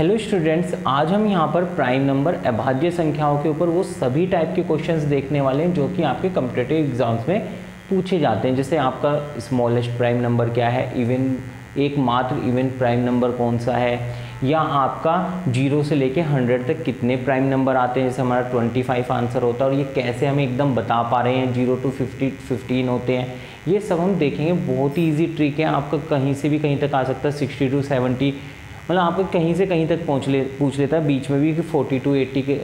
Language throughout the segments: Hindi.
हेलो स्टूडेंट्स आज हम यहाँ पर प्राइम नंबर अभाज्य संख्याओं के ऊपर वो सभी टाइप के क्वेश्चंस देखने वाले हैं जो कि आपके कम्पिटेटिव एग्ज़ाम्स में पूछे जाते हैं। जैसे आपका स्मॉलेस्ट प्राइम नंबर क्या है? इवन एक मात्र इवन प्राइम नंबर कौन सा है? या आपका ज़ीरो से लेके हंड्रेड तक कितने प्राइम नंबर आते हैं? जैसे हमारा ट्वेंटी फाइव आंसर होता है और ये कैसे हम एकदम बता पा रहे हैं? ज़ीरो टू फिफ्टी फिफ्टीन होते हैं। ये सब हम देखेंगे। बहुत ही ईजी ट्रिक है। आपका कहीं से भी कहीं तक आ सकता है। सिक्सटी टू सेवेंटी मतलब आपको कहीं से कहीं तक पहुँच ले, पूछ लेता है, बीच में भी कि फोर्टी टू एट्टी के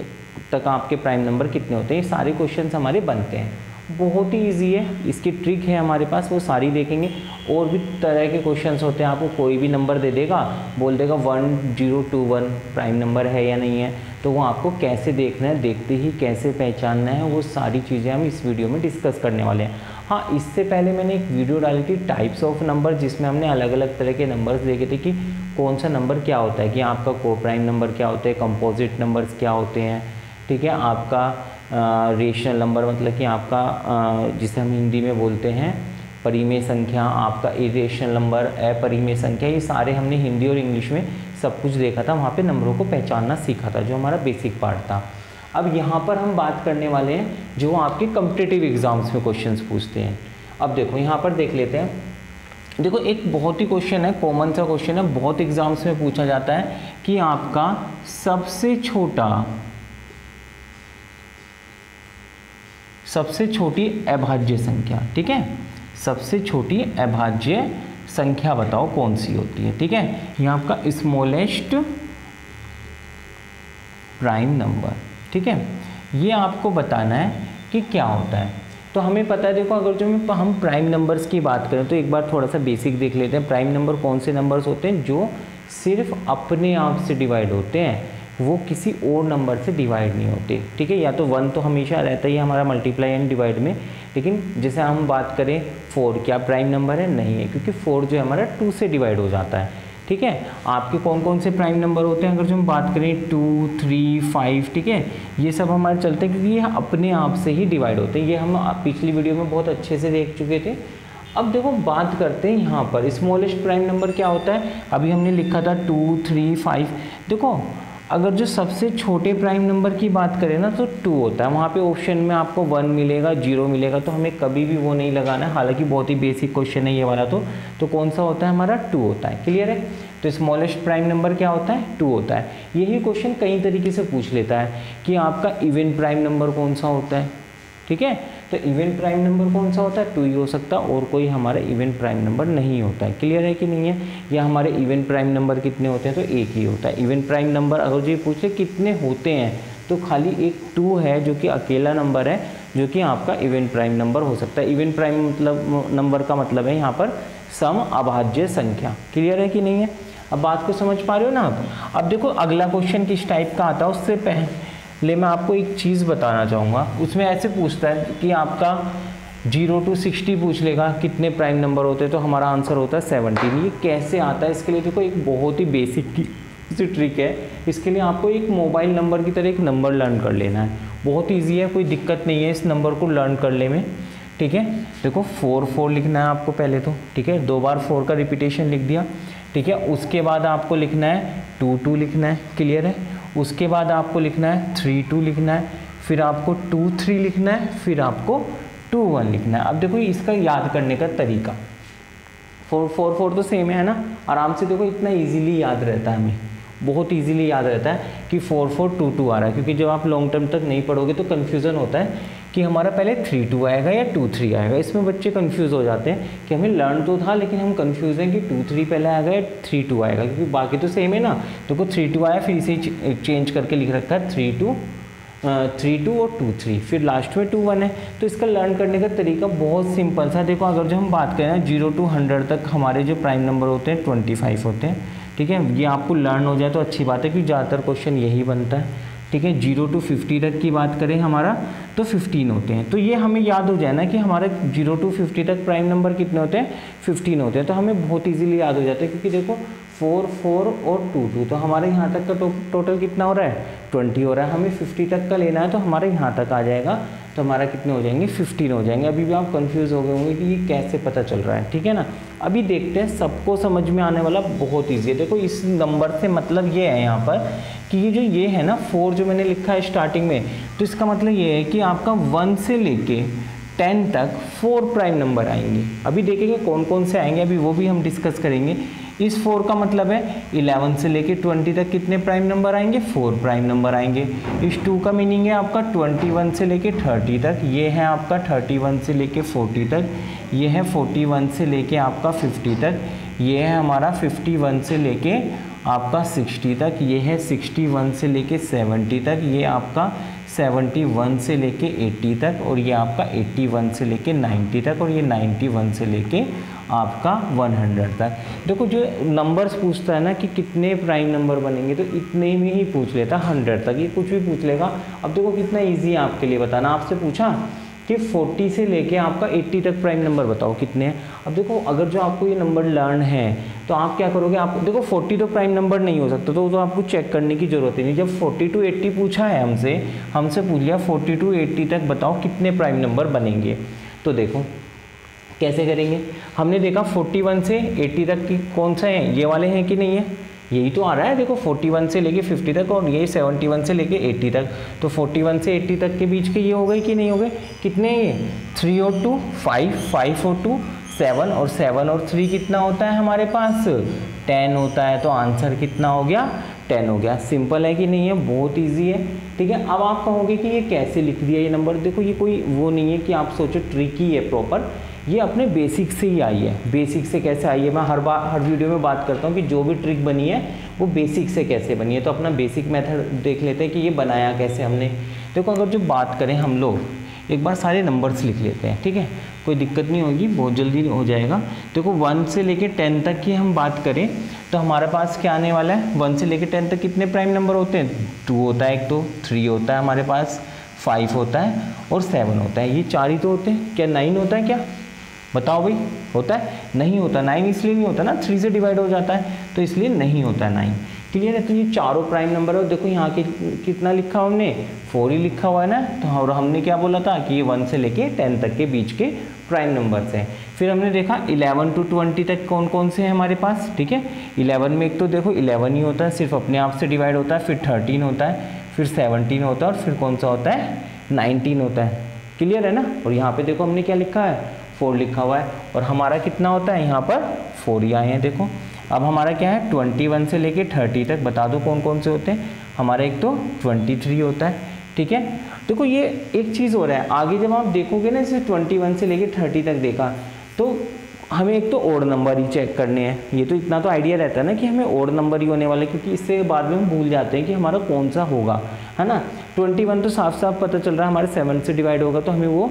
तक आपके प्राइम नंबर कितने होते हैं। ये सारे क्वेश्चन हमारे बनते हैं। बहुत ही इजी है। इसकी ट्रिक है हमारे पास, वो सारी देखेंगे। और भी तरह के क्वेश्चंस होते हैं। आपको कोई भी नंबर दे देगा, बोल देगा one zero two one prime number है या नहीं है तो वो आपको कैसे देखना है, देखते ही कैसे पहचानना है, वो सारी चीज़ें हम इस वीडियो में डिस्कस करने वाले हैं। हाँ इससे पहले मैंने एक वीडियो डाली थी टाइप्स ऑफ़ नंबर जिसमें हमने अलग अलग तरह के नंबर्स देखे थे कि कौन सा नंबर क्या होता है? कि आपका को प्राइम नंबर क्या होते हैं? कंपोजिट नंबर्स क्या होते हैं? ठीक है? आपका रेशनल नंबर मतलब कि आपका जिसे हम हिंदी में बोलते हैं, परिमेय संख्या, आपका इरेशनल नंबर अपरिमेय संख्या, ये सारे हमने हिंदी और इंग्लिश में सब कुछ देखा था। वहाँ पे नंबरों को पहचानना सीखा था, जो हमारा बेसिक पार्ट था। अब यहाँ पर हम बात करने वाले हैं, जो आपके कम्पिटेटिव एग्ज़ाम्स में क्वेश्चंस पूछते हैं। अब देखो, यहाँ पर देख लेते हैं। देखो, एक बहुत ही क्वेश्चन है कॉमन सा क्वेश्चन है। बहुत एग्ज़ाम्स में पूछा जाता है कि आपका सबसे छोटा, सबसे छोटी अभाज्य संख्या, ठीक है? सबसे छोटी अभाज्य संख्या बताओ कौन सी होती है, ठीक है? ये आपका स्मॉलेस्ट प्राइम नंबर ठीक है? ये आपको बताना है कि क्या होता है। तो हमें पता है, देखो, अगर जो हम प्राइम नंबर्स की बात करें तो एक बार थोड़ा सा बेसिक देख लेते हैं। प्राइम नंबर कौन से नंबर्स होते हैं? जो सिर्फ़ अपने आप से डिवाइड होते हैं, वो किसी और नंबर से डिवाइड नहीं होते, ठीक है? या तो वन तो हमेशा रहता ही हमारा मल्टीप्लाई एंड डिवाइड में, लेकिन जैसे हम बात करें फोर क्या प्राइम नंबर है? नहीं है, क्योंकि फोर जो है हमारा टू से डिवाइड हो जाता है। ठीक है? आपके कौन कौन से प्राइम नंबर होते हैं? अगर जो हम बात करें टू थ्री फाइव ठीक है? ये सब हमारे चलते हैं, क्योंकि ये अपने आप से ही डिवाइड होते हैं। ये हम पिछली वीडियो में बहुत अच्छे से देख चुके थे। अब देखो, बात करते हैं यहाँ पर। स्मॉलेस्ट प्राइम नंबर क्या होता है? अभी हमने लिखा था टू थ्री फाइव देखो अगर जो सबसे छोटे प्राइम नंबर की बात करें ना तो टू होता है। वहाँ पे ऑप्शन में आपको वन मिलेगा ज़ीरो मिलेगा तो हमें कभी भी वो नहीं लगाना है। हालाँकि बहुत ही बेसिक क्वेश्चन है ये वाला तो। तो कौन सा होता है हमारा? टू होता है। क्लियर है? तो स्मॉलेस्ट प्राइम नंबर क्या होता है? टू होता है। यही क्वेश्चन कई तरीके से पूछ लेता है कि आपका इवन प्राइम नंबर कौन सा होता है? ठीक है? तो इवेंट प्राइम नंबर कौन सा होता है? टू ही हो सकता है और कोई हमारा इवेंट प्राइम नंबर नहीं होता है। क्लियर है कि नहीं है? या हमारे इवेंट प्राइम नंबर कितने होते हैं तो एक ही होता है। इवेंट प्राइम नंबर अगर जो पूछे कितने होते हैं तो खाली एक टू है जो कि अकेला नंबर है, जो कि आपका इवेंट प्राइम नंबर हो सकता है। इवेंट प्राइम मतलब नंबर का मतलब है यहाँ पर सम अभाज्य संख्या। क्लियर है कि नहीं है? अब बात को समझ पा रहे हो ना आप? अब देखो, अगला क्वेश्चन किस टाइप का आता है? उससे पहले ले मैं आपको एक चीज़ बताना चाहूँगा। उसमें ऐसे पूछता है कि आपका ज़ीरो टू सिक्सटी पूछ लेगा कितने प्राइम नंबर होते हैं तो हमारा आंसर होता है सेवनटीन ये कैसे आता है, इसके लिए देखो, एक बहुत ही बेसिक सी ट्रिक है। इसके लिए आपको एक मोबाइल नंबर की तरह एक नंबर लर्न कर लेना है। बहुत ईजी है, कोई दिक्कत नहीं है इस नंबर को लर्न कर ले में। ठीक है? देखो, फोर फोर लिखना है आपको पहले तो। ठीक है? दो बार फोर का रिपीटेशन लिख दिया। ठीक है? उसके बाद आपको लिखना है टू टू लिखना है। क्लियर है? उसके बाद आपको लिखना है थ्री टू लिखना है, फिर आपको टू थ्री लिखना है, फिर आपको टू वन लिखना है। अब देखो इसका याद करने का तरीका। फोर फोर फोर तो सेम है ना? आराम से देखो इतना इजीली याद रहता है हमें। बहुत इजीली याद रहता है कि फोर फोर टू टू आ रहा है, क्योंकि जब आप लॉन्ग टर्म तक नहीं पढ़ोगे तो कन्फ्यूज़न होता है कि हमारा पहले थ्री टू आएगा या टू थ्री आएगा। इसमें बच्चे कन्फ्यूज़ हो जाते हैं कि हमें लर्न तो था, लेकिन हम कन्फ्यूज़ हैं कि टू थ्री पहले आएगा या थ्री टू आएगा, क्योंकि बाकी तो सेम है ना। तो को थ्री टू आया, फिर इसे चेंज करके लिख रखा है थ्री टू थ्री टू और टू थ्री फिर लास्ट में टू वन है। तो इसका लर्न करने का तरीका बहुत सिंपल सा देखो, अगर जो हम बात करें ज़ीरो टू हंड्रेड तक हमारे जो प्राइम नंबर होते हैं ट्वेंटी फाइव होते हैं ठीक है? ये आपको लर्न हो जाए तो अच्छी बात है, क्योंकि ज़्यादातर क्वेश्चन यही बनता है। ठीक है? ज़ीरो टू फिफ्टी तक की बात करें हमारा तो फिफ्टीन होते हैं। तो ये हमें याद हो जाए ना कि हमारे ज़ीरो टू फिफ्टी तक प्राइम नंबर कितने होते हैं? फिफ्टीन होते हैं। तो हमें बहुत इजीली याद हो जाता है, क्योंकि देखो फोर फोर और टू टू तो हमारे यहाँ तक का टोटल कितना हो रहा है? ट्वेंटी हो रहा है। हमें फिफ्टी तक का लेना है तो हमारे यहाँ तक आ जाएगा तो हमारा कितने हो जाएँगे? 15 हो जाएँगे। अभी भी आप कंफ्यूज हो गए होंगे कि ये कैसे पता चल रहा है, ठीक है ना? अभी देखते हैं, सबको समझ में आने वाला बहुत ईजी है। देखो, इस नंबर से मतलब ये है यहाँ पर कि ये जो ये है ना फोर जो मैंने लिखा है स्टार्टिंग में तो इसका मतलब ये है कि आपका वन से लेके टेन तक फोर प्राइम नंबर आएँगे। अभी देखेंगे कौन कौन से आएँगे, अभी वो भी हम डिस्कस करेंगे। इस फोर का मतलब है इलेवन से लेके ट्वेंटी तक कितने प्राइम नंबर आएँगे? फोर प्राइम नंबर आएँगे। इस टू का मीनिंग है आपका ट्वेंटी वन से लेके थर्टी तक। ये है आपका थर्टी वन से लेके फोर्टी तक। ये है फोर्टी वन से लेके आपका फिफ्टी तक। ये है हमारा फिफ्टी वन से लेके आपका सिक्सटी तक। ये है सिक्सटी वन से लेके सेवेंटी तक। ये आपका 71 से लेके 80 तक। और ये आपका 81 से लेके 90 तक। और ये 91 से लेके आपका 100 तक। देखो जो नंबर्स पूछता है ना कि कितने प्राइम नंबर बनेंगे तो इतने में ही पूछ लेता हंड्रेड तक। ये कुछ भी पूछ लेगा। अब देखो कितना ईजी है आपके लिए बताना। आपसे पूछा कि 40 से लेके आपका 80 तक प्राइम नंबर बताओ कितने हैं? अब देखो अगर जो आपको ये नंबर लर्न है तो आप क्या करोगे? आप देखो 40 तो प्राइम नंबर नहीं हो सकता तो, वो तो आपको चेक करने की ज़रूरत ही नहीं। जब 40 टू 80 पूछा है हमसे हमसे पूछ लिया 40 टू 80 तक बताओ कितने प्राइम नंबर बनेंगे। तो देखो कैसे करेंगे? हमने देखा 41 से 80 तक की कौन सा है? ये वाले हैं कि नहीं है? यही तो आ रहा है, देखो 41 से लेके 50 तक और ये 71 से लेके 80 तक। तो 41 से 80 तक के बीच के ये हो गए कि नहीं हो गए? कितने ये? थ्री और टू फाइव फाइव और टू सेवन और सेवन और थ्री कितना होता है हमारे पास? टेन होता है तो आंसर कितना हो गया? टेन हो गया। सिंपल है कि नहीं है? बहुत ईजी है। ठीक है? अब आप कहोगे कि ये कैसे लिख दिया ये नंबर देखो, ये कोई वो नहीं है कि आप सोचो ट्रिकी है प्रॉपर ये अपने बेसिक से ही आई है। बेसिक से कैसे आई है? मैं हर बार, हर वीडियो में बात करता हूँ कि जो भी ट्रिक बनी है, वो बेसिक से कैसे बनी है? तो अपना बेसिक मेथड देख लेते हैं कि ये बनाया कैसे हमने। देखो, अगर जो बात करें हम लोग, एक बार सारे नंबर्स लिख लेते हैं, ठीक है? कोई दिक्कत नहीं होगी, बहुत जल्दी हो जाएगा। देखो वन से लेके टेन तक की हम बात करें तो हमारे पास क्या आने वाला है? वन से लेके टेन तक कितने प्राइम नंबर होते हैं? टू होता है एक तो थ्री होता है हमारे पास फाइव होता है और सेवन होता है। ये चार ही तो होते हैं, क्या नाइन होता है क्या? बताओ भाई, होता है? नहीं होता नाइन इसलिए नहीं होता ना थ्री से डिवाइड हो जाता है तो इसलिए नहीं होता नाइन क्लियर है? तो ये चारों प्राइम नंबर है देखो यहाँ के कितना लिखा हमने? फोर ही लिखा हुआ है ना तो और हमने क्या बोला था कि ये वन से लेके टेन तक के बीच के प्राइम नंबर्स हैं। फिर हमने देखा इलेवन टू ट्वेंटी तक कौन कौन से हैं हमारे पास? ठीक है? इलेवन में एक तो देखो इलेवन ही होता है, सिर्फ़ अपने आप से डिवाइड होता है, फिर थर्टीन होता है, फिर सेवनटीन होता है, और फिर कौन सा होता है? नाइनटीन होता है। क्लियर है ना? और यहाँ पे देखो हमने क्या लिखा है? फोर लिखा हुआ है। और हमारा कितना होता है? यहाँ पर फोर ही आए हैं, देखो। अब हमारा क्या है? ट्वेंटी वन से लेके थर्टी तक बता दो कौन कौन से होते हैं। हमारा एक तो ट्वेंटी थ्री होता है, ठीक है? देखो, ये एक चीज़ हो रहा है। आगे जब आप देखोगे ना, इसे ट्वेंटी वन से लेके थर्टी तक देखा तो हमें एक तो ओड नंबर ही चेक करने हैं। ये तो इतना तो आइडिया रहता है ना कि हमें ओड नंबर ही होने वाले, क्योंकि इससे बाद में हम भूल जाते हैं कि हमारा कौन सा होगा, है ना? ट्वेंटी वन तो साफ़ साफ़ पता चल रहा है, हमारे सेवन से डिवाइड होगा तो हमें वो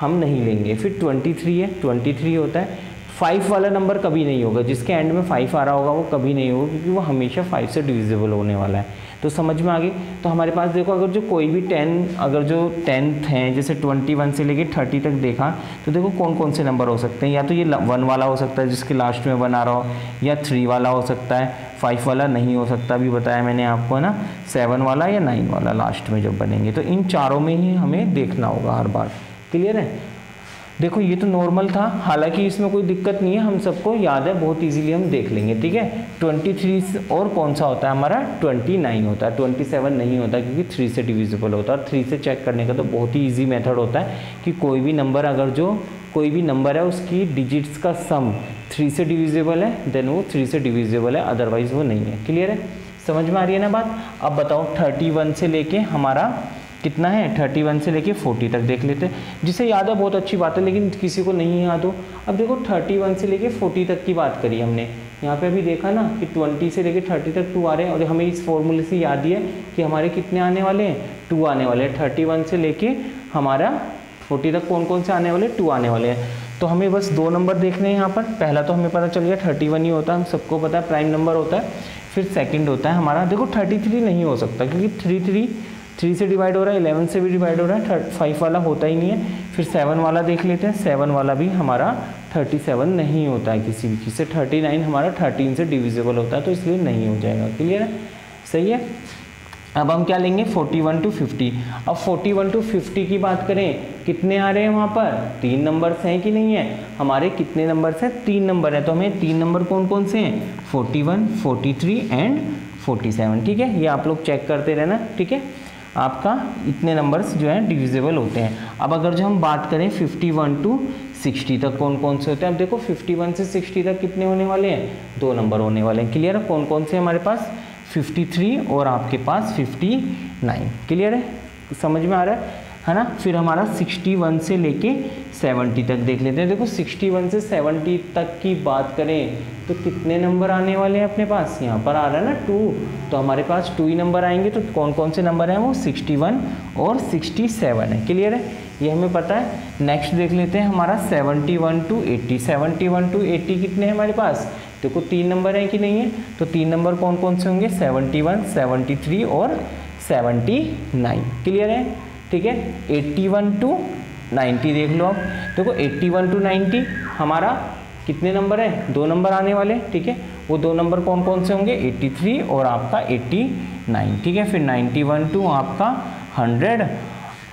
हम नहीं लेंगे। फिर 23 है 23 होता है। फाइव वाला नंबर कभी नहीं होगा। जिसके एंड में फाइव आ रहा होगा, वो कभी नहीं होगा, क्योंकि वो हमेशा फाइव से डिविजिबल होने वाला है। तो समझ में आ गई? तो हमारे पास देखो, अगर जो कोई भी टेन अगर जो टेंथ हैं, जैसे ट्वेंटी वन से लेके थर्टी तक देखा तो देखो कौन कौन से नंबर हो सकते हैं। या तो ये वन वाला हो सकता है, जिसके लास्ट में वन आ रहा हो, या थ्री वाला हो सकता है। फाइव वाला नहीं हो सकता, अभी बताया मैंने आपको, है ना? सेवन वाला या नाइन वाला लास्ट में जब बनेंगे। तो इन चारों में ही हमें देखना होगा हर बार। क्लियर है? देखो, ये तो नॉर्मल था। हालाँकि इसमें कोई दिक्कत नहीं है। हम सबको याद है, बहुत इजीली हम देख लेंगे, ठीक है? 23 और कौन सा होता है हमारा? 29 होता है। 27 नहीं होता क्योंकि 3 से डिविजिबल होता है और 3 से चेक करने का तो बहुत ही इजी मेथड होता है कि कोई भी नंबर अगर जो, कोई भी नंबर है, उसकी डिजिट्स का सम थ्री से डिविजिबल है देन वो थ्री से डिविजिबल है अदरवाइज़ वो नहीं है। क्लियर है? समझ में आ रही है ना बात? अब बताओ थर्टी से लेके हमारा कितना है? थर्टी वन से लेके फोर्टी तक देख लेते हैं। जिसे याद है, बहुत अच्छी बात है, लेकिन किसी को नहीं याद हो। अब देखो थर्टी वन से लेके फोर्टी तक की बात करी हमने। यहाँ पे अभी देखा ना कि ट्वेंटी से लेके थर्टी तक टू आ रहे हैं, और हमें इस फॉर्मूले से याद ही है कि हमारे कितने आने वाले हैं? टू आने वाले हैं। थर्टी वन से लेके हमारा फोर्टी तक कौन कौन से आने वाले? टू आने वाले हैं। तो हमें बस दो नंबर देखने हैं यहाँ पर। पहला तो हमें पता चल गया थर्टी वन ही होता है। हम सबको पता है प्राइम नंबर होता है, फिर सेकेंड होता है हमारा। देखो थर्टी थ्री नहीं हो सकता, क्योंकि थ्री थ्री थ्री से डिवाइड हो रहा है इलेवन से भी डिवाइड हो रहा है थर्ट फाइव वाला होता ही नहीं है। फिर सेवन वाला देख लेते हैं सेवन वाला भी हमारा थर्टी सेवन नहीं होता है किसी भी चीज़ से। थर्टी नाइन हमारा थर्टीन से डिविजिबल होता है तो इसलिए नहीं हो जाएगा। क्लियर है? सही है? अब हम क्या लेंगे? 41 टू 50 अब 41 टू 50 की बात करें कितने आ रहे हैं वहाँ पर? तीन नंबर्स हैं कि नहीं है? हमारे कितने नंबर्स हैं? तीन नंबर है। तो हमें तीन नंबर कौन कौन से हैं? 41, 43 एंड 47 ठीक है? ये आप लोग चेक करते रहना। ठीक है? आपका इतने नंबर्स जो है डिविजिबल होते हैं। अब अगर जो हम बात करें 51 टू 60 तक कौन कौन से होते हैं? अब देखो 51 से 60 तक कितने होने वाले हैं? दो नंबर होने वाले हैं। क्लियर है? कौन कौन से हमारे पास? 53 और आपके पास 59 क्लियर है? समझ में आ रहा है? है ना? फिर हमारा 61 से लेके 70 तक देख लेते हैं। देखो 61 से 70 तक की बात करें तो कितने नंबर आने वाले हैं अपने पास? यहाँ पर आ रहा है ना टू। तो हमारे पास टू ही नंबर आएँगे तो कौन कौन से नंबर हैं वो? 61 और 67 है। क्लियर है? ये हमें पता है। नेक्स्ट देख लेते हैं हमारा 71 टू 80 71 टू 80 कितने हैं हमारे पास? देखो तीन नंबर हैं कि नहीं है? तो तीन नंबर कौन कौन से होंगे? 71, 73 और 79 क्लियर है? ठीक है? 81 टू 90 देख लो आप। देखो 81 टू 90 हमारा कितने नंबर है? दो नंबर आने वाले, ठीक है? वो दो नंबर कौन कौन से होंगे? 83 और आपका 89 ठीक है? फिर 91 टू आपका 100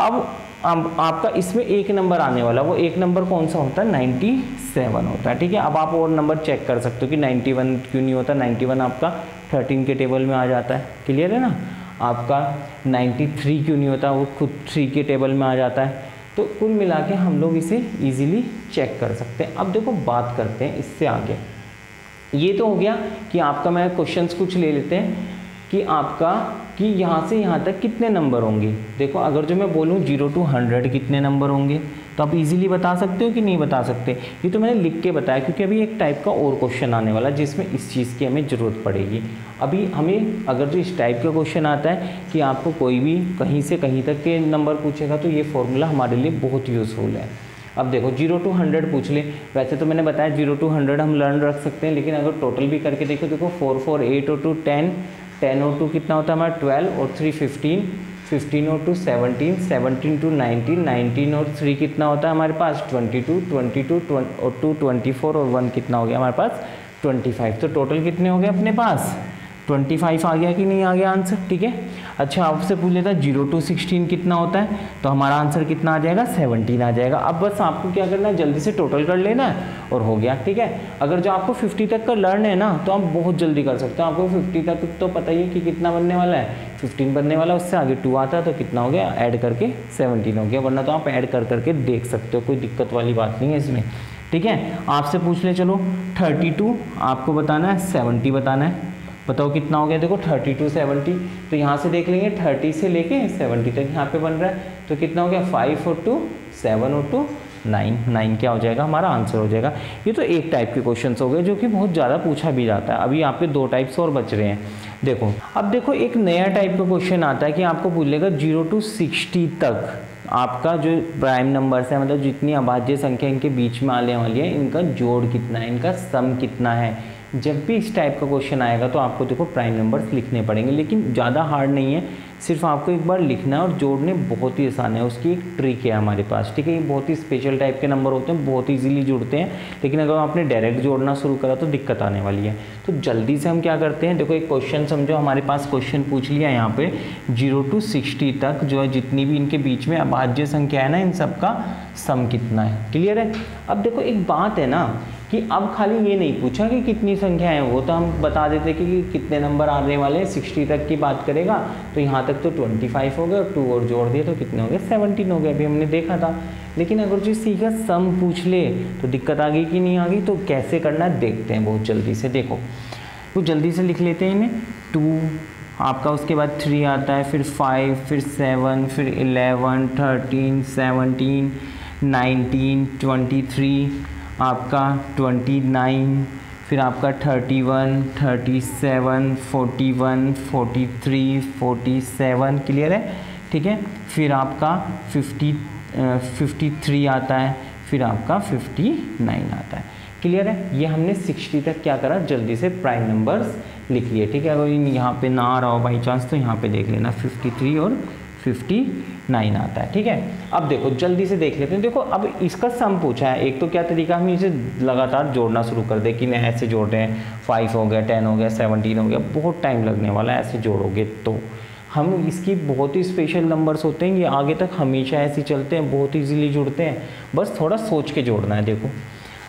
अब अब आपका इसमें एक नंबर आने वाला, वो एक नंबर कौन सा होता है? 97 होता है, ठीक है? अब आप और नंबर चेक कर सकते हो कि 91 क्यों नहीं होता? 91 आपका 13 के टेबल में आ जाता है। क्लियर है ना? आपका 93 क्यों नहीं होता? वो खुद थ्री के टेबल में आ जाता है। तो कुल मिला के हम लोग इसे ईजिली चेक कर सकते हैं। अब देखो, बात करते हैं इससे आगे। ये तो हो गया कि आपका मैं क्वेश्चंस कुछ ले लेते हैं। कि आपका, कि यहाँ से यहाँ तक कितने नंबर होंगे? देखो, अगर जो मैं बोलूँ ज़ीरो टू हंड्रेड कितने नंबर होंगे? तो आप इजीली बता सकते हो कि नहीं बता सकते? ये तो मैंने लिख के बताया, क्योंकि अभी एक टाइप का और क्वेश्चन आने वाला है, जिसमें इस चीज़ की हमें ज़रूरत पड़ेगी। अभी हमें, अगर जो इस टाइप का क्वेश्चन आता है कि आपको कोई भी कहीं से कहीं तक के नंबर पूछेगा तो ये फॉर्मूला हमारे लिए बहुत यूज़फुल है। अब देखो ज़ीरो टू हंड्रेड पूछ ले। वैसे तो मैंने बताया ज़ीरो टू हंड्रेड हम लर्न रख सकते हैं, लेकिन अगर टोटल भी करके देखो देखो फोर फोर एट और टू टेन टेन और टू कितना होता है हमारा? ट्वेल्व और थ्री फिफ्टीन फिफ्टीन और two seventeen seventeen two nineteen nineteen और थ्री कितना होता है हमारे पास? ट्वेंटी टू ट्वेंटी टू और टू ट्वेंटी फोर और वन कितना हो गया हमारे पास? ट्वेंटी फाइव तो टोटल कितने हो गए अपने पास? ट्वेंटी फाइव आ गया कि नहीं आ गया आंसर ठीक है? अच्छा आपसे पूछ लेता ज़ीरो टू सिक्सटीन कितना होता है? तो हमारा आंसर कितना आ जाएगा? सेवनटीन आ जाएगा। अब बस आपको क्या करना है? जल्दी से टोटल कर लेना है और हो गया, ठीक है? अगर जो आपको फिफ्टी तक का लर्न है ना तो आप बहुत जल्दी कर सकते हो। आपको फिफ्टी तक तो पता ही है कि कितना बनने वाला है। फिफ्टीन बनने वाला, उससे आगे टू आता है तो कितना हो गया? ऐड करके सेवनटीन हो गया। वरना तो आप ऐड कर करके देख सकते हो, कोई दिक्कत वाली बात नहीं है इसमें। ठीक है? आपसे पूछ ले, चलो थर्टी टू आपको बताना है सेवेंटी बताना है। बताओ कितना हो गया? देखो, थर्टी टू सेवेंटी। तो यहाँ से देख लेंगे, थर्टी से लेके सेवेंटी तक यहाँ पे बन रहा है। तो कितना हो गया? फाइव और टू, सेवन और टू, नाइन। नाइन क्या हो जाएगा? हमारा आंसर हो जाएगा। ये तो एक टाइप के क्वेश्चन हो गए, जो कि बहुत ज़्यादा पूछा भी जाता है। अभी आपके दो टाइप्स और बच रहे हैं। देखो, अब देखो, एक नया टाइप का क्वेश्चन आता है कि आपको बोलेगा ज़ीरो टू सिक्सटी तक आपका जो प्राइम नंबर्स है मतलब जितनी अभाज्य संख्या इनके बीच में आने वाली है, इनका जोड़ कितना है? इनका सम कितना है? जब भी इस टाइप का क्वेश्चन आएगा तो आपको देखो प्राइम नंबर्स लिखने पड़ेंगे, लेकिन ज़्यादा हार्ड नहीं है। सिर्फ़ आपको एक बार लिखना और जोड़ने बहुत ही आसान है। उसकी एक ट्रिक है हमारे पास, ठीक है? ये बहुत ही स्पेशल टाइप के नंबर होते हैं, बहुत ईजिली जुड़ते हैं, लेकिन अगर आपने डायरेक्ट जोड़ना शुरू करा तो दिक्कत आने वाली है। तो जल्दी से हम क्या करते हैं? देखो एक क्वेश्चन समझो, हमारे पास क्वेश्चन पूछ लिया यहाँ पे। ज़ीरो टू सिक्सटी तक जो है, जितनी भी इनके बीच में अभाज्य संख्या है ना, इन सबका सम कितना है? क्लियर है? अब देखो एक बात है ना कि अब खाली ये नहीं पूछा कि कितनी संख्या है वो तो हम बता देते कि, कि कितने नंबर आने वाले हैं सिक्सटी तक की बात करेगा तो यहाँ तक तो ट्वेंटी फाइव हो गए और टू और जोड़ दिए तो कितने हो गए सेवनटीन हो गए अभी हमने देखा था। लेकिन अगर जो सी का सम पूछ ले तो दिक्कत आ गई कि नहीं आ गई तो कैसे करना देखते हैं बहुत जल्दी से देखो। तो जल्दी से लिख लेते हैं इन्हें। टू आपका उसके बाद थ्री आता है फिर फाइव फिर सेवन फिर eleven thirteen seventeen nineteen twenty three आपका ट्वेंटी नाइन फिर आपका thirty one thirty seven forty one forty three forty seven clear है? ठीक है? फिर आपका फिफ्टी फिफ्टी थ्री आता है, फिर आपका फिफ्टी नाइन आता है। क्लियर है? ये हमने सिक्सटी तक क्या करा? जल्दी से प्राइम नंबर्स लिख लिए। ठीक है? अगर यहाँ पे ना आ रहा हो बाई चांस तो यहाँ पे देख लेना। फिफ्टी थ्री और फिफ्टी नाइन आता है, ठीक है? अब देखो, जल्दी से देख लेते हैं। देखो, अब इसका सम पूछा है। एक तो क्या तरीका हम इसे लगातार जोड़ना शुरू कर दे कि मैं ऐसे जोड़ रहे हैं फाइव हो गया टेन हो गया सेवनटीन हो गया, बहुत टाइम लगने वाला है, ऐसे जोड़ोगे तो। हम इसकी बहुत ही स्पेशल नंबर्स होते हैं, ये आगे तक हमेशा ऐसे चलते हैं, बहुत ईजीली जुड़ते हैं। बस थोड़ा सोच के जोड़ना है, देखो।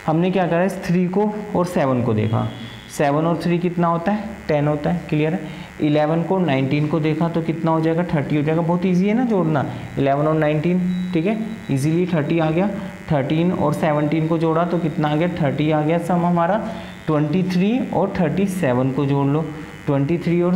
हमने क्या करा है थ्री को और सेवन को देखा। सेवन और थ्री कितना होता है? टेन होता है क्लियर है? इलेवन को नाइनटीन को देखा तो कितना हो जाएगा? थर्टी हो जाएगा। बहुत ईजी है ना जोड़ना। इलेवन और नाइनटीन, ठीक है? ईजीली थर्टी आ गया। थर्टीन और सेवनटीन को जोड़ा तो कितना आ गया? थर्टी आ गया सम हमारा। ट्वेंटी थ्री और थर्टी सेवन को जोड़ लो। ट्वेंटी थ्री और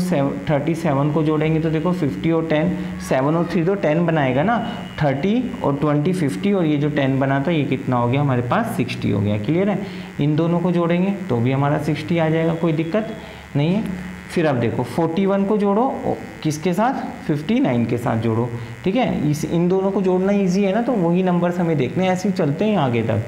थर्टी सेवन को जोड़ेंगे तो देखो फिफ्टी और टेन सेवन और थ्री तो टेन बनाएगा ना? थर्टी और ट्वेंटी फिफ्टी और ये जो टेन बना था, ये कितना हो गया? हमारे पास सिक्सटी हो गया। क्लियर है? इन दोनों को जोड़ेंगे तो भी हमारा सिक्सटी आ जाएगा, कोई दिक्कत नहीं है। फिर अब देखो 41 को जोड़ो किसके साथ? 59 के साथ जोड़ो। ठीक है? इस, इन दोनों को जोड़ना ईजी है ना तो वही नंबर्स हमें देखने ऐसे ही चलते हैं आगे तक।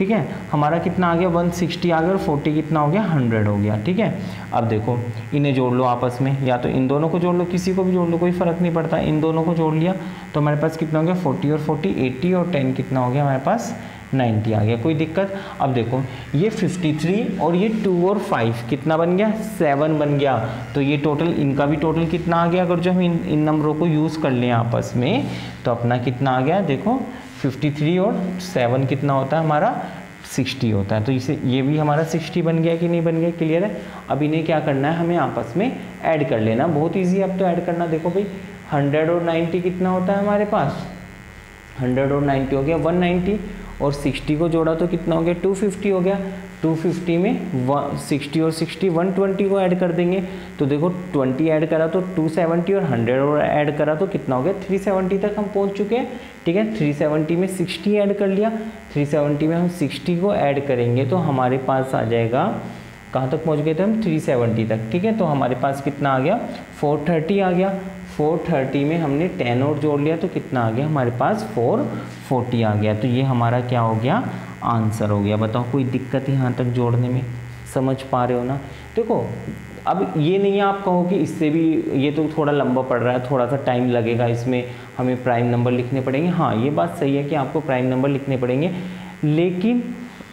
ठीक है? हमारा कितना आ गया? 160 आ गया और 40 कितना हो गया? 100 हो गया, ठीक है? अब देखो, इन्हें जोड़ लो आपस में, या तो इन दोनों को जोड़ लो, किसी को भी जोड़ लो, कोई फ़र्क नहीं पड़ता, इन दोनों को जोड़ लिया तो हमारे पास कितना हो गया? 40 और 40 80 और 10 कितना हो गया? हमारे पास 90 आ गया, कोई दिक्कत? अब देखो, ये 53 और ये 2 और 5 कितना बन गया? 7 बन गया तो ये टोटल इनका भी टोटल कितना आ गया? अगर जो हम इन इन नंबरों को यूज़ कर लें आपस में तो अपना कितना आ गया? देखो 53 और 7 कितना होता है? हमारा 60 होता है। तो इसे, ये भी हमारा 60 बन गया कि नहीं बन गया? क्लियर है? अब इन्हें क्या करना है? हमें आपस में ऐड कर लेना। बहुत ईजी अब तो ऐड करना। देखो भाई 100 और 90 कितना होता है हमारे पास? 100 और 90 हो गया 190 और 60 को जोड़ा तो कितना हो गया? 250 हो गया। 250 में 60 और 60 120 को ऐड कर देंगे। तो देखो 20 ऐड करा तो 270 और 100 और ऐड करा तो कितना हो गया? 370 तक हम पहुँच चुके हैं। ठीक है? 370 में 60 ऐड कर लिया। 370 में हम 60 को ऐड करेंगे तो हमारे पास आ जाएगा। कहाँ तक पहुँच गए थे हम? 370 तक। ठीक है? तो हमारे पास कितना आ गया? 430 आ गया। 430 में हमने 10 और जोड़ लिया तो कितना आ गया? हमारे पास 440 आ गया। तो ये हमारा क्या हो गया? आंसर हो गया। बताओ, कोई दिक्कत यहाँ तक जोड़ने में? समझ पा रहे हो ना? देखो, अब ये नहीं है आप कहो कि इससे भी ये तो थोड़ा लंबा पड़ रहा है थोड़ा सा टाइम लगेगा, इसमें हमें प्राइम नंबर लिखने पड़ेंगे। हाँ ये बात सही है कि आपको प्राइम नंबर लिखने पड़ेंगे, लेकिन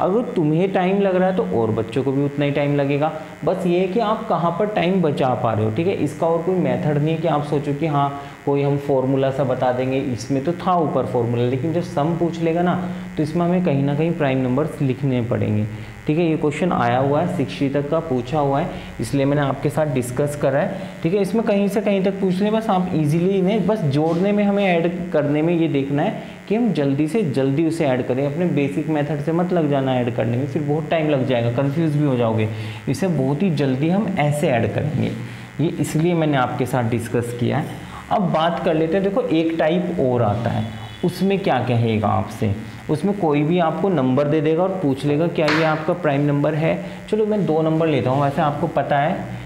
अगर तुम्हें टाइम लग रहा है तो और बच्चों को भी उतना ही टाइम लगेगा। बस ये है कि आप कहाँ पर टाइम बचा पा रहे हो, ठीक है? इसका और कोई मेथड नहीं है कि आप सोचो कि हाँ कोई हम फॉर्मूला सा बता देंगे। इसमें तो था ऊपर फॉर्मूला लेकिन जब सम पूछ लेगा ना तो इसमें हमें कहीं ना कहीं प्राइम नंबर्स लिखने पड़ेंगे। ठीक है, ये क्वेश्चन आया हुआ है सिक्सटी तक का पूछा हुआ है, इसलिए मैंने आपके साथ डिस्कस करा है। ठीक है, इसमें कहीं से कहीं तक पूछ लें, बस आप इजीली इन्हें बस जोड़ने में हमें ऐड करने में ये देखना है कि हम जल्दी से जल्दी उसे ऐड करें, अपने बेसिक मेथड से मत लग जाना ऐड करने में, फिर बहुत टाइम लग जाएगा कन्फ्यूज़ भी हो जाओगे। इसे बहुत ही जल्दी हम ऐसे ऐड करेंगे। ये इसलिए मैंने आपके साथ डिस्कस किया है। अब बात कर लेते हैं, देखो, एक टाइप और आता है, उसमें क्या कहेगा आपसे? उसमें कोई भी आपको नंबर दे देगा और पूछ लेगा, क्या ये आपका प्राइम नंबर है? चलो, मैं दो नंबर लेता हूँ, वैसे आपको पता है।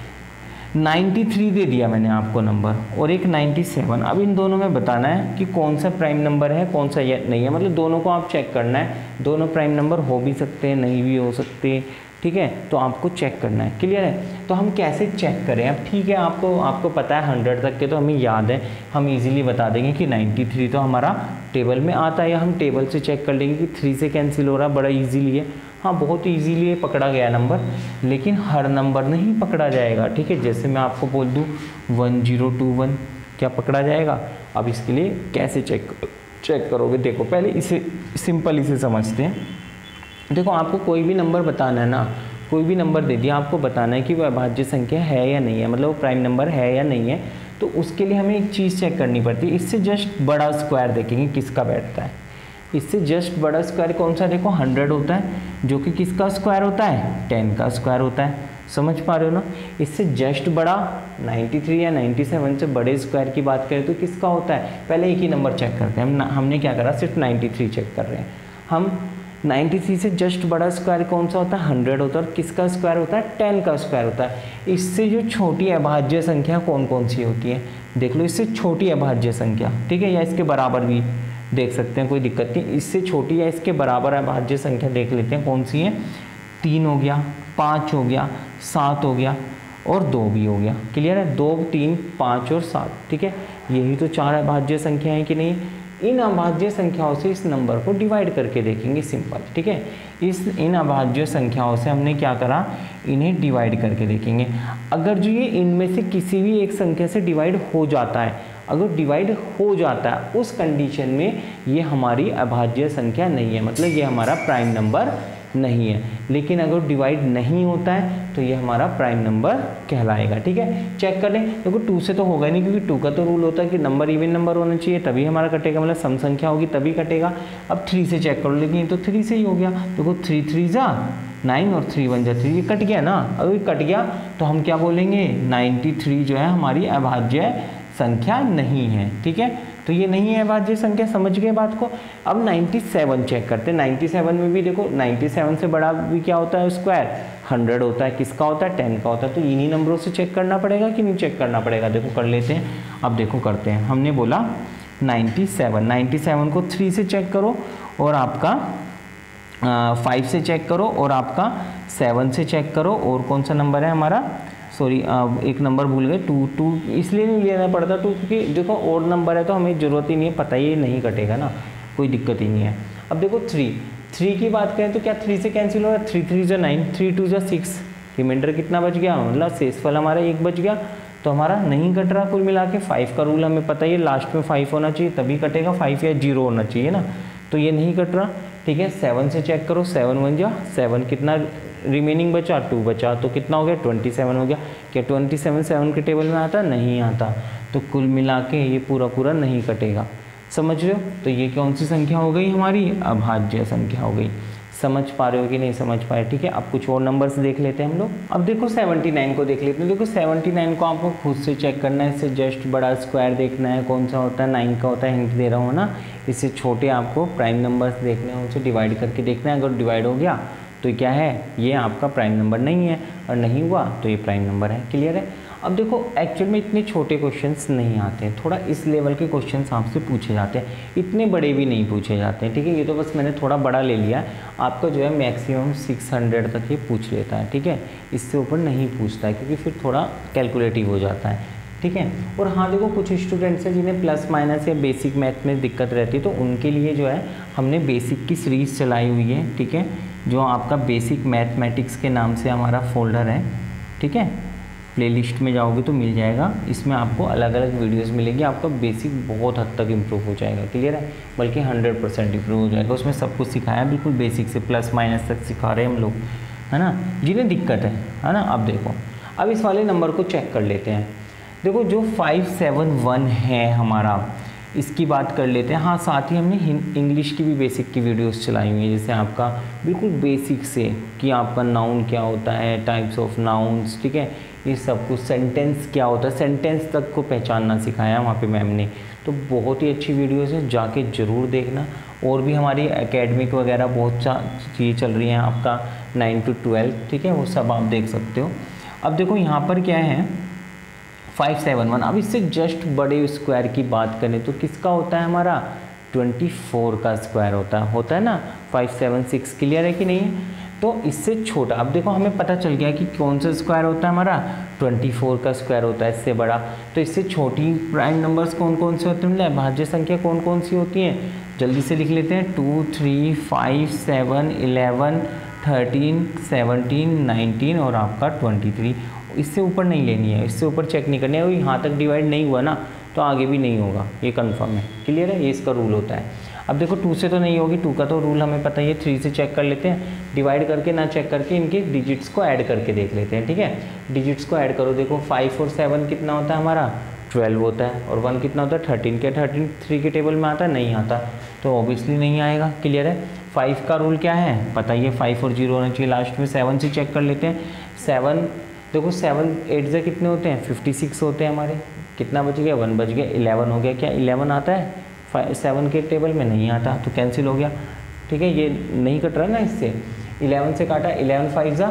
93 दे दिया मैंने आपको नंबर और एक 97 अब इन दोनों में बताना है कि कौन सा प्राइम नंबर है, कौन सा नहीं है। मतलब दोनों को आप चेक करना है, दोनों प्राइम नंबर हो भी सकते हैं, नहीं भी हो सकते। ठीक है? तो आपको चेक करना है। क्लियर है? तो हम कैसे चेक करें? अब ठीक है, आपको आपको पता है हंड्रेड तक के तो हमें याद है। हम इजीली बता देंगे कि 93 तो हमारा टेबल में आता है। या हम टेबल से चेक कर लेंगे कि थ्री से कैंसिल हो रहा है, बड़ा ईजीली है। हाँ बहुत ईजीली पकड़ा गया नंबर लेकिन हर नंबर नहीं पकड़ा जाएगा। ठीक है? जैसे मैं आपको बोल दूँ वन ज़ीरो टू वन क्या पकड़ा जाएगा? अब इसके लिए कैसे चेक चेक करोगे? देखो, पहले इसे सिंपल इसे समझते हैं। देखो, आपको कोई भी नंबर बताना है ना, कोई भी नंबर दे दिया, आपको बताना है कि वह अभाज्य संख्या है या नहीं है मतलब वो प्राइम नंबर है या नहीं है तो उसके लिए हमें एक चीज़ चेक करनी पड़ती है। इससे जस्ट बड़ा स्क्वायर देखेंगे किसका बैठता है। इससे जस्ट बड़ा स्क्वायर कौन सा, देखो हंड्रेड होता है, जो कि किसका स्क्वायर होता है? टेन का स्क्वायर होता है। समझ पा रहे हो ना? इससे जस्ट बड़ा 93 या 97 से बड़े स्क्वायर की बात करें तो किसका होता है? पहले एक ही नंबर चेक करते हैं। हम हमने क्या करा? सिर्फ़ 93 चेक कर रहे हैं। हम 93 से जस्ट बड़ा स्क्वायर कौन सा होता है? हंड्रेड होता है। और किसका स्क्वायर होता है? टेन का स्क्वायर होता है। इससे जो छोटी अभाज्य संख्या कौन कौन सी होती है? देख लो, इससे छोटी अभाज्य संख्या, ठीक है? या इसके बराबर भी देख सकते हैं, कोई दिक्कत नहीं। इससे छोटी या इसके बराबर अभाज्य संख्या देख लेते हैं, कौन सी है? तीन हो गया, पाँच हो गया, सात हो गया और दो भी हो गया। क्लियर है? दो, तीन, पाँच और सात, ठीक है? यही तो चार अभाज्य संख्या है कि नहीं? इन अभाज्य संख्याओं से इस नंबर को डिवाइड करके देखेंगे सिंपल ठीक है? इस, इन अभाज्य संख्याओं से हमने क्या करा? इन्हें डिवाइड करके देखेंगे। अगर जो ये इनमें से किसी भी एक संख्या से डिवाइड हो जाता है, अगर डिवाइड हो जाता है, उस कंडीशन में ये हमारी अभाज्य संख्या नहीं है। मतलब ये हमारा प्राइम नंबर नहीं है। लेकिन अगर डिवाइड नहीं होता है तो ये हमारा प्राइम नंबर कहलाएगा, ठीक है? चेक कर लें। देखो टू से तो होगा नहीं, क्योंकि टू का तो रूल होता है कि नंबर इवन नंबर होना चाहिए, तभी हमारा कटेगा मतलब सम संख्या होगी तभी कटेगा। अब थ्री से चेक करो, लेकिन तो थ्री से ही हो गया। देखो थ्री थ्री जा नाइन और थ्री वन जा। थ्री ये कट गया ना? अगर कट गया तो हम क्या बोलेंगे? नाइन्टी थ्री जो है, हमारी अभाज्य संख्या नहीं है, ठीक है? तो ये नहीं है भाज्य संख्या समझ गए बात को। अब 97 चेक करते हैं। 97 में भी देखो 97 से बड़ा भी क्या होता है स्क्वायर 100 होता है। किसका होता है? 10 का होता है। तो इन्हीं नंबरों से चेक करना पड़ेगा कि नहीं चेक करना पड़ेगा? देखो, कर लेते हैं। अब देखो, करते हैं। हमने बोला 97 97 को 3 से चेक करो और आपका फाइव से चेक करो और आपका सेवन से चेक करो। और कौन सा नंबर है हमारा? सॉरी एक नंबर भूल गए। टू टू इसलिए नहीं लेना पड़ता टू क्योंकि देखो और नंबर है तो हमें ज़रूरत ही नहीं है, पता ही नहीं कटेगा ना, कोई दिक्कत ही नहीं है। अब देखो थ्री थ्री की बात करें तो क्या थ्री से कैंसिल हो? रहा है थ्री थ्री जो नाइन थ्री टू जो सिक्स रिमाइंडर कितना बच गया? मतलब शेषफल हमारा एक बच गया। तो हमारा नहीं कट रहा कुल मिला के फाइव का रूल हमें पता ही है लास्ट में फाइव होना चाहिए, तभी कटेगा फाइव या ज़ीरो होना चाहिए ना। तो ये नहीं कट रहा, ठीक है? सेवन से चेक करो सेवन वन जा सेवन कितना रिमेनिंग बचा टू बचा तो कितना हो गया? ट्वेंटी सेवन हो गया। क्या ट्वेंटी सेवन सेवन के टेबल में आता? नहीं आता। तो कुल मिला के ये पूरा पूरा नहीं कटेगा। समझ रहे हो? तो ये कौन सी संख्या हो गई हमारी? अभाज्य संख्या हो गई। समझ पा रहे हो कि नहीं समझ पाए? ठीक है, अब कुछ और नंबर्स देख लेते हैं हम लोग। अब देखो 79 को देख लेते हैं। देखो 79 को आपको खुद से चेक करना है। इससे जस्ट बड़ा स्क्वायर देखना है। कौन सा होता है? नाइन का होता है। हिंट दे रहा हूँ ना। इससे छोटे आपको प्राइम नंबर्स देखने हैं उनसे डिवाइड करके देखना है। अगर डिवाइड हो गया तो क्या है? ये आपका प्राइम नंबर नहीं है और नहीं हुआ तो ये प्राइम नंबर है क्लियर है? अब देखो एक्चुअल में इतने छोटे क्वेश्चंस नहीं आते हैं, थोड़ा इस लेवल के क्वेश्चंस आपसे पूछे जाते हैं, इतने बड़े भी नहीं पूछे जाते हैं, ठीक है? ये तो बस मैंने थोड़ा बड़ा ले लिया, आपका जो है मैक्सिमम 600 तक ये पूछ लेता है, ठीक है? इससे ऊपर नहीं पूछता है, क्योंकि फिर थोड़ा कैलकुलेटिव हो जाता है, ठीक है? और हाँ देखो, कुछ स्टूडेंट्स हैं जिन्हें प्लस माइनस या बेसिक मैथ में दिक्कत रहती है तो उनके लिए जो है हमने बेसिक की सीरीज़ चलाई हुई है, ठीक है? जो आपका बेसिक मैथमेटिक्स के नाम से हमारा फोल्डर है, ठीक है? प्लेलिस्ट में जाओगे तो मिल जाएगा। इसमें आपको अलग अलग वीडियोस मिलेगी। आपका बेसिक बहुत हद तक इम्प्रूव हो जाएगा। क्लियर है? बल्कि हंड्रेड परसेंट इम्प्रूव हो जाएगा। उसमें सब कुछ सिखाया बिल्कुल बेसिक से प्लस माइनस तक सिखा रहे हैं हम लोग। है ना? जिन्हें दिक्कत है है ना? अब देखो। अब इस वाले नंबर को चेक कर लेते हैं। देखो, जो फाइव सेवन वन है हमारा इसकी बात कर लेते हैं। हाँ साथ ही हमने इंग्लिश की भी बेसिक की वीडियोस चलाई हुई हैं, जैसे आपका बिल्कुल बेसिक से कि आपका नाउन क्या होता है टाइप्स ऑफ़ नाउन्स ठीक है? ये सब कुछ सेंटेंस क्या होता है सेंटेंस तक को पहचानना सिखाया वहाँ पे मैम ने। तो बहुत ही अच्छी वीडियोस है, जाके ज़रूर देखना। और भी हमारी एकेडमिक वगैरह बहुत चीज़ें चल रही हैं, आपका नाइन टू ट्वेल्व ठीक है? वो सब आप देख सकते हो। अब देखो, यहाँ पर क्या है फाइव सेवन वन अब इससे जस्ट बड़े स्क्वायर की बात करें तो किसका होता है हमारा? ट्वेंटी फोर का स्क्वायर होता है। होता है ना? फाइव सेवन सिक्स क्लियर है कि नहीं? है तो इससे छोटा, अब देखो हमें पता चल गया कि कौन सा स्क्वायर होता है हमारा? 24 का स्क्वायर होता है इससे बड़ा। तो इससे छोटी प्राइम नंबर्स कौन कौन से होते हैं? भाज्य संख्या कौन कौन सी होती हैं? जल्दी से लिख लेते हैं। Two three five seven eleven thirteen seventeen nineteen और आपका ट्वेंटी थ्री इससे ऊपर नहीं लेनी है, इससे ऊपर चेक नहीं करनी है। यहाँ तक डिवाइड नहीं हुआ ना तो आगे भी नहीं होगा। ये कन्फर्म है। क्लियर है? ये इसका रूल होता है। अब देखो टू से तो नहीं होगी। टू का तो रूल हमें पता ही है। थ्री से चेक कर लेते हैं। डिवाइड करके ना चेक करके इनके डिजिट्स को ऐड करके देख लेते हैं, ठीक है? डिजिट्स को ऐड करो। देखो फाइव और सेवन कितना होता है हमारा? ट्वेल्व होता है। और वन कितना होता है? थर्टीन क्या थर्टीन थ्री के टेबल में आता है? नहीं आता। तो ऑब्वियसली नहीं आएगा। क्लियर है? फाइव का रूल क्या है? पता ही है। फाइव और ज़ीरो होना चाहिए। लास्ट में सेवन से चेक कर लेते हैं। सेवन देखो सेवन एट से कितने होते हैं? फिफ्टी सिक्स होते हैं हमारे। कितना बच गया? वन बच गया। इलेवन हो गया। क्या इलेवन आता है? सेवन के टेबल में नहीं आता तो कैंसिल हो गया। ठीक है, ये नहीं कट रहा ना इससे। इलेवन से काटा इलेवन फाइव ज़ा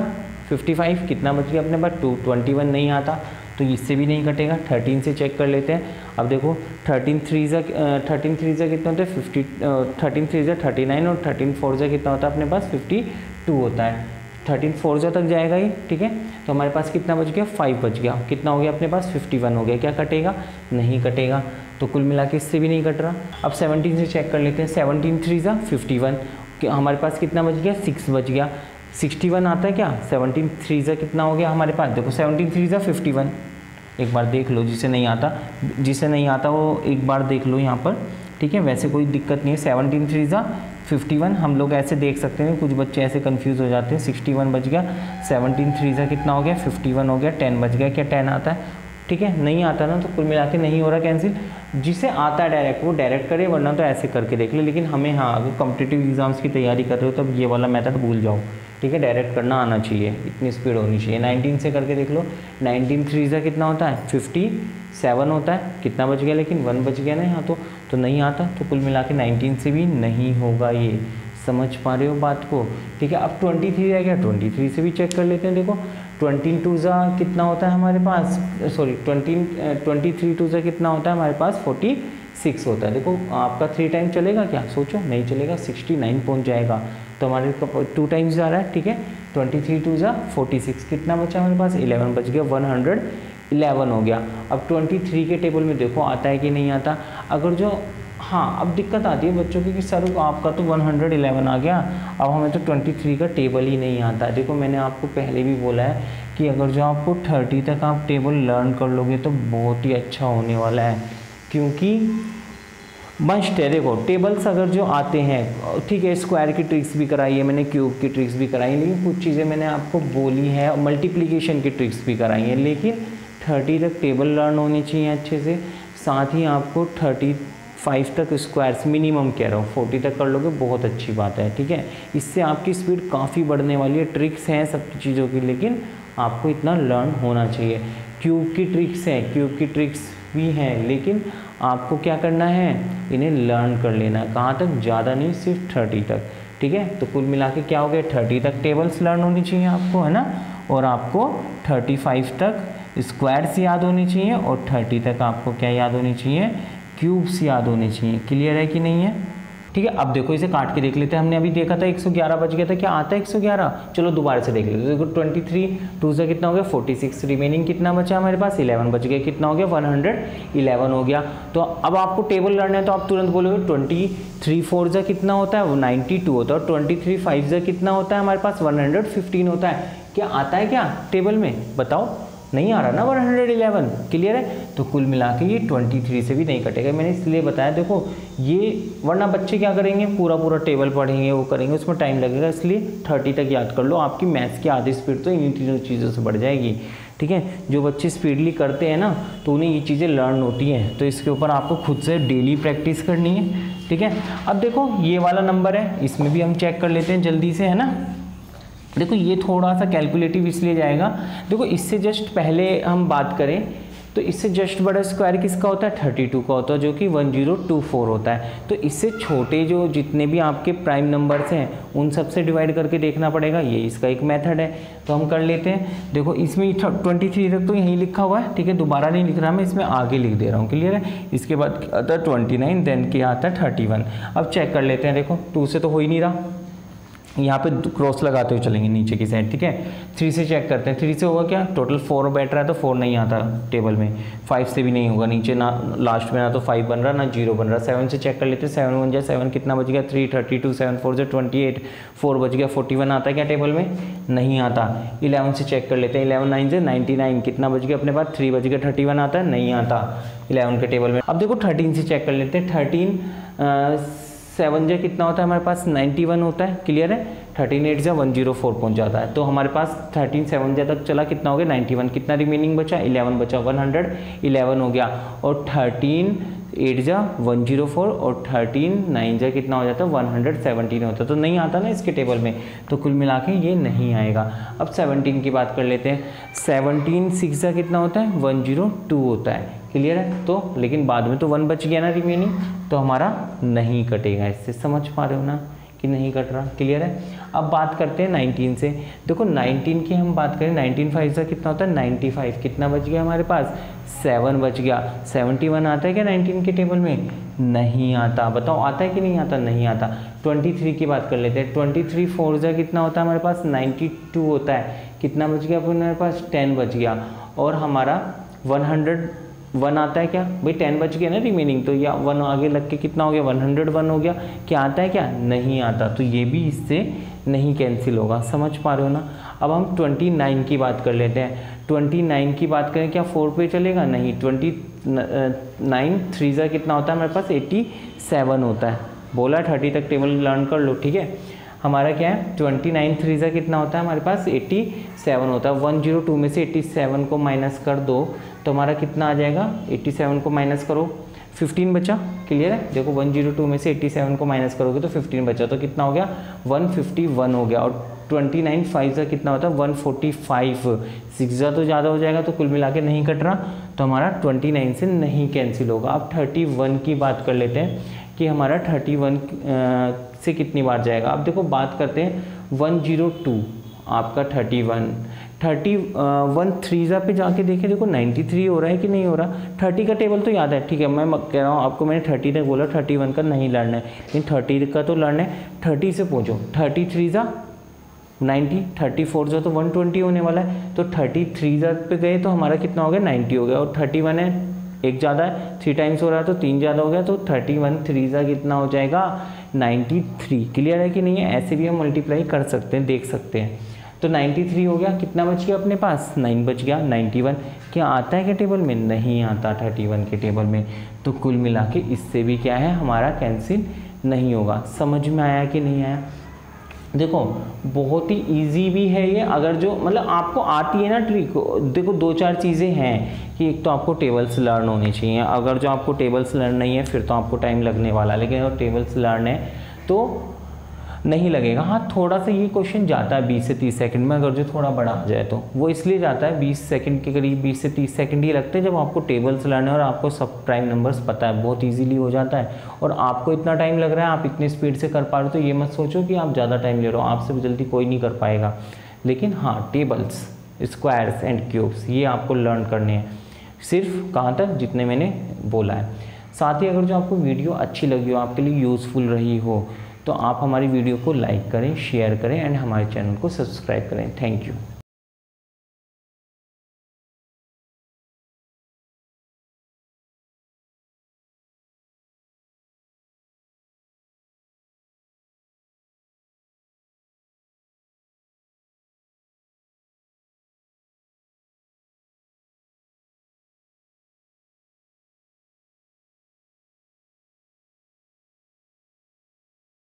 फिफ्टी फाइव कितना बच गया अपने पास? टू ट्वेंटी वन नहीं आता। तो इससे भी नहीं कटेगा। थर्टीन से चेक कर लेते हैं। अब देखो थर्टीन थ्री ज़ा थर्टीन थ्री ज़ा कितना होता है? फिफ्टी थर्टीन थ्री ज़ा थर्टी नाइन और थर्टीन फोर ज़ा कितना होता है अपने पास? फिफ्टी टू होता है। थर्टीन फोर ज़ा तक जाएगा ये। ठीक है? तो हमारे पास कितना बच गया? फाइव बच गया। कितना हो गया अपने पास? फिफ्टी वन हो गया। क्या कटेगा? नहीं कटेगा। तो कुल मिला के इससे भी नहीं कट रहा। अब 17 से चेक कर लेते हैं। 17 थ्री ज़ा फिफ्टी वन हमारे पास कितना बच गया? सिक्स बच गया। 61 आता है क्या? 17 थ्री ज़ा कितना हो गया हमारे पास? देखो 17 थ्री ज़ा फिफ्टी वन एक बार देख लो, जिसे नहीं आता। जिसे नहीं आता, वो एक बार देख लो यहाँ पर। ठीक है? वैसे कोई दिक्कत नहीं है। सेवनटीन थ्री ज़ा फिफ्टी वन हम लोग ऐसे देख सकते हैं, कुछ बच्चे ऐसे कंफ्यूज हो जाते हैं सिक्सटी वन बच गया सेवनटीन थ्री सा कितना हो गया फिफ्टी वन हो गया टेन बच गया, क्या टेन आता है? ठीक है, नहीं आता ना तो कुल मिला के नहीं हो रहा कैंसिल जिसे आता है डायरेक्ट वो डायरेक्ट करे, वरना तो ऐसे करके देख ले, लेकिन हमें हाँ अगर कॉम्पिटेटिव एग्ज़ाम्स की तैयारी कर रहे हो, तब ये वाला मैथड भूल जाओ। ठीक है डायरेक्ट करना आना चाहिए, इतनी स्पीड होनी चाहिए। 19 से करके देख लो 19 थ्री ज़ा कितना होता है? 57 होता है। कितना बच गया? लेकिन वन बच गया ना यहाँ तो तो नहीं आता। तो कुल मिला के नाइनटीन से भी नहीं होगा ये। समझ पा रहे हो बात को? ठीक है, अब 23 रह गया। 23 से भी चेक कर लेते हैं। देखो 20 टू ज़ा कितना होता है हमारे पास? सॉरी 20 23 टू ज़ा कितना होता है हमारे पास? 46 होता है। देखो, आपका थ्री टाइम चलेगा क्या? सोचो, नहीं चलेगा सिक्सटी नाइन पहुँच जाएगा। तो हमारे टू टाइम्स जा रहा है, ठीक है? 23 टू ज़ा 46 कितना बचा हमारे पास? 11 बच गया 111 हो गया। अब 23 के टेबल में देखो, आता है कि नहीं आता? अगर जो हाँ अब दिक्कत आती है बच्चों की कि सर, आपका तो 111 आ गया। अब हमें तो 23 का टेबल ही नहीं आता। देखो, मैंने आपको पहले भी बोला है कि अगर जो आपको 30 तक आप टेबल लर्न कर लोगे तो बहुत ही अच्छा होने वाला है। क्योंकि है देखो टेबल्स अगर जो आते हैं, ठीक है, स्क्वायर की ट्रिक्स भी कराई है मैंने, क्यूब की ट्रिक्स भी कराई, लेकिन कुछ चीज़ें मैंने आपको बोली है मल्टीप्लिकेशन की ट्रिक्स भी कराई हैं, लेकिन थर्टी तक टेबल लर्न होनी चाहिए अच्छे से, साथ ही आपको थर्टी फाइव तक स्क्वायर्स मिनिमम कह रहा हूँ, फोर्टी तक कर लोगे, बहुत अच्छी बात है, ठीक है। इससे आपकी स्पीड काफ़ी बढ़ने वाली है, ट्रिक्स हैं सब चीज़ों की, लेकिन आपको इतना लर्न होना चाहिए। क्यूब की ट्रिक्स हैं, क्यूब की ट्रिक्स भी हैं, लेकिन आपको क्या करना है? इन्हें लर्न कर लेना है। कहाँ तक? ज़्यादा नहीं, सिर्फ़ थर्टी तक। ठीक है? तो कुल मिला के क्या हो गया? थर्टी तक टेबल्स लर्न होनी चाहिए आपको, है ना? और आपको थर्टी फाइव तक स्क्वायर्स याद होनी चाहिए और थर्टी तक आपको क्या याद होनी चाहिए? क्यूब्स याद होने चाहिए। क्लियर है कि नहीं है? ठीक है? अब देखो, इसे काट के देख लेते हैं। हमने अभी देखा था 111 बच गया था। क्या आता है 111 चलो, दोबारा से देख लेते हैं। देखो 23 टू से कितना हो गया? 46 रिमेनिंग कितना बचा हमारे पास? 11 बच गया। कितना हो गया? 111 हो गया। तो अब आपको टेबल लड़ना है तो आप तुरंत बोलोगे 23 फोर जा कितना होता है? वो 92 होता है। और 23 फाइव जा कितना होता है हमारे पास? 115 होता है। क्या आता है क्या? टेबल में? बताओ। नहीं आ रहा ना 111 क्लियर है? तो कुल मिला के ये 23 से भी नहीं कटेगा। मैंने इसलिए बताया, देखो, ये, वरना बच्चे क्या करेंगे? पूरा पूरा टेबल पढ़ेंगे, वो करेंगे, उसमें टाइम लगेगा, इसलिए 30 तक याद कर लो। आपकी मैथ्स की आधी स्पीड तो इन्हीं तीनों चीज़ों से बढ़ जाएगी। ठीक है? जो बच्चे स्पीडली करते हैं ना तो उन्हें ये चीज़ें लर्न होती हैं। तो इसके ऊपर आपको खुद से डेली प्रैक्टिस करनी है। ठीक है? अब देखो, ये वाला नंबर है, इसमें भी हम चेक कर लेते हैं जल्दी से, है ना? देखो, ये थोड़ा सा कैलकुलेटिव इसलिए जाएगा। देखो, इससे जस्ट पहले हम बात करें तो इससे जस्ट बड़ा स्क्वायर किसका होता है? थर्टी टू का होता है, जो कि वन ज़ीरो टू फोर होता है। तो इससे छोटे जो जितने भी आपके प्राइम नंबर्स हैं, उन सबसे डिवाइड करके देखना पड़ेगा। ये इसका एक मेथड है। तो हम कर लेते हैं। देखो, इसमें ट्वेंटी थ्री तक तो यहीं लिखा हुआ है, ठीक है? दोबारा नहीं लिख रहा मैं, इसमें आगे लिख दे रहा हूँ। क्लियर है? इसके बाद आता है? ट्वेंटी नाइन देन क्या आता है? थर्टी वन अब चेक कर लेते हैं, देखो टू से तो हो ही नहीं रहा। यहाँ पे क्रॉस लगाते हुए चलेंगे नीचे की साइड ठीक है? थ्री से चेक करते हैं। थ्री से होगा क्या? टोटल फोर बैठ रहा है तो फोर नहीं आता टेबल में। फाइव से भी नहीं होगा नीचे, ना लास्ट में ना तो फाइव बन रहा, ना ज़ीरो बन रहा। सेवन से चेक कर लेते हैं। सेवन बन जाए सेवन कितना बच गया? Three thirty two seven four से ट्वेंटी एट फोर बच गया। फोर्टी वन आता है क्या टेबल में? नहीं आता। इलेवन से चेक कर लेते हैं। इलेवन नाइन से नाइन्टी नाइन कितना बच गया अपने पास? थ्री बच गया। थर्टी वन आता है, नहीं आता। इलेवन के टेबल में। अब देखो थर्टीन से चेक कर लेते हैं। थर्टीन सेवन जो कितना होता है? हमारे पास नाइन्टी वन होता है। क्लियर है? थर्टीन एट जो वन ज़ीरो फोर पहुँच जाता है। तो हमारे पास थर्टीन सेवन जो तक चला कितना हो गया? नाइन्टी वन कितना रिमेनिंग बचा? इलेवन बचा वन हंड्रेड इलेवन हो गया। और थर्टीन एट जा वन ज़ीरो फोर और थर्टीन नाइन जा कितना हो जाता है? वन हंड्रेड सेवनटीन होता तो नहीं आता ना इसके टेबल में। तो कुल मिला के ये नहीं आएगा। अब सेवनटीन की बात कर लेते हैं। सेवनटीन सिक्स जा कितना होता है? वन ज़ीरो टू होता है। क्लियर है? तो लेकिन बाद में तो वन बच गया ना रिमेनिंग तो हमारा नहीं कटेगा। इससे समझ पा रहे हो ना कि नहीं कट रहा? क्लियर है? अब बात करते हैं 19 से। देखो 19 की हम बात करें 19 फाइव से कितना होता है? 95 कितना बच गया हमारे पास? सेवन बच गया। 71 आता है क्या 19 के टेबल में? नहीं आता। बताओ, आता है कि नहीं आता? नहीं आता। 23 की बात कर लेते हैं। 23 फोर जा कितना होता है हमारे पास? 92 होता है। कितना बच गया हमारे पास? 10 बच गया। और हमारा 100 वन आता है क्या? भाई टेन बच गया ना रिमेनिंग तो या वन आगे लग के कितना हो गया? वन हंड्रेड वन हो गया। क्या आता है क्या? नहीं आता। तो ये भी इससे नहीं कैंसिल होगा। समझ पा रहे हो ना? अब हम ट्वेंटी नाइन की बात कर लेते हैं। ट्वेंटी नाइन की बात करें, क्या फोर पे चलेगा? नहीं। ट्वेंटी नाइन थ्री कितना होता है? मेरे पास एट्टी सेवन होता है। बोला थर्टी तक टेबल लर्न कर लो, ठीक है? हमारा क्या है? ट्वेंटी नाइन थ्री ज़ा कितना होता है हमारे पास? एट्टी सेवन होता है। वन ज़ीरो टू में से एट्टी सेवन को माइनस कर दो तो हमारा कितना आ जाएगा? एट्टी सेवन को माइनस करो। फिफ्टीन बचा? क्लियर है? देखो वन ज़ीरो टू में से एट्टी सेवन को माइनस करोगे तो फिफ्टीन बचा। तो कितना हो गया? वन फिफ्टी वन हो गया। और ट्वेंटी नाइन फाइव का कितना होता है? वन फोर्टी फाइव सिक्स तो ज़्यादा हो जाएगा तो कुल मिला के नहीं कट रहा तो हमारा ट्वेंटी नाइन से नहीं कैंसिल होगा। अब थर्टी वन की बात कर लेते हैं। कि हमारा थर्टी वन से कितनी बार जाएगा। अब देखो, बात करते हैं वन ज़ीरो टू, आपका thirty one. Thirty one three ज़ा पे जाके देखें, देखो नाइन्टी थ्री हो रहा है कि नहीं हो रहा? थर्टी का टेबल तो याद है, ठीक है, मैं कह रहा हूँ, आपको मैंने थर्टी तक बोला, थर्टी वन का नहीं लड़ना है। लेकिन थर्टी का तो लड़ना है, थर्टी से पहुँचो थर्टी थ्री ज़ा नाइन्टी थर्टी फोर जो तो वन ट्वेंटी होने वाला है। तो थर्टी थ्री ज़ा पे गए तो हमारा कितना हो गया? नाइन्टी हो गया। और थर्टी वन है एक ज़्यादा है थ्री टाइम्स हो रहा है तो तीन ज़्यादा हो गया तो थर्टी वन थ्री ज़ा कितना हो जाएगा? नाइन्टी थ्री क्लियर है कि नहीं है? ऐसे भी हम मल्टीप्लाई कर सकते हैं, देख सकते हैं। तो 93 हो गया, कितना बच गया अपने पास? नाइन बच गया 91 क्या आता है क्या टेबल में? नहीं आता 31 के टेबल में। तो कुल मिला के इससे भी क्या है? हमारा कैंसिल नहीं होगा। समझ में आया कि नहीं आया? देखो, बहुत ही इजी भी है ये, अगर जो मतलब आपको आती है ना ट्रिक देखो दो चार चीज़ें हैं कि एक तो आपको टेबल्स लर्न होनी चाहिए, अगर जो आपको टेबल्स लर्न नहीं है, फिर तो आपको टाइम लगने वाला, लेकिन अगर टेबल्स लर्न है तो नहीं लगेगा। हाँ थोड़ा सा ये क्वेश्चन जाता है 20 से 30 सेकंड में, अगर जो थोड़ा बड़ा आ जाए तो। वो इसलिए जाता है 20 सेकंड के करीब 20 से 30 सेकंड ही लगते हैं जब आपको टेबल्स लाने और आपको सब प्राइम नंबर्स पता है। बहुत ईजिली हो जाता है। और आपको इतना टाइम लग रहा है, आप इतनी स्पीड से कर पा रहे हो तो ये मत सोचो कि आप ज़्यादा टाइम ले रहे हो। आपसे जल्दी कोई नहीं कर पाएगा। लेकिन हाँ टेबल्स स्क्वायर्स एंड क्यूब्स ये आपको लर्न करने हैं। सिर्फ़ कहाँ तक? जितने मैंने बोला है। साथ ही अगर जो आपको वीडियो अच्छी लगी हो, आपके लिए यूज़फुल रही हो तो आप हमारी वीडियो को लाइक करें शेयर करें एंड हमारे चैनल को सब्सक्राइब करें. Thank you